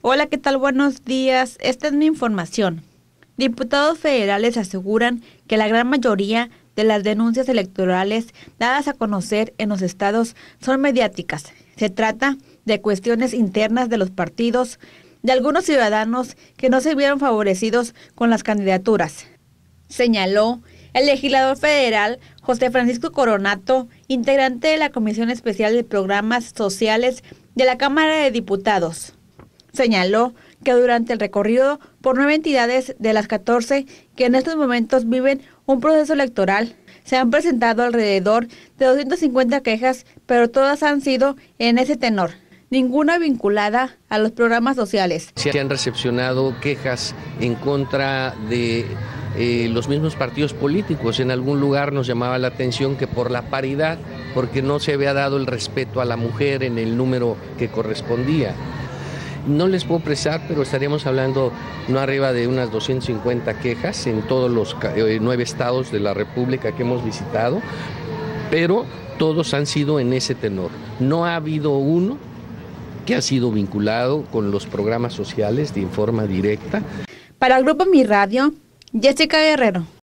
Hola, ¿qué tal? Buenos días. Esta es mi información. Diputados federales aseguran que la gran mayoría de las denuncias electorales dadas a conocer en los estados son mediáticas. Se trata de cuestiones internas de los partidos, de algunos ciudadanos que no se vieron favorecidos con las candidaturas. Señaló el legislador federal José Francisco Coronato, integrante de la Comisión Especial de Programas Sociales de la Cámara de Diputados. Señaló que durante el recorrido por nueve entidades de las 14 que en estos momentos viven un proceso electoral, se han presentado alrededor de 250 quejas, pero todas han sido en ese tenor, ninguna vinculada a los programas sociales. Se han recepcionado quejas en contra de eh, los mismos partidos políticos. En algún lugar nos llamaba la atención que por la paridad, porque no se había dado el respeto a la mujer en el número que correspondía. No les puedo presar, pero estaríamos hablando no arriba de unas 250 quejas en todos los eh, nueve estados de la República que hemos visitado, pero todos han sido en ese tenor. No ha habido uno que ha sido vinculado con los programas sociales de forma directa. Para el Grupo Mi Radio, Jessica Guerrero.